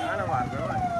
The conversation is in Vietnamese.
Đó là hoàn rồi.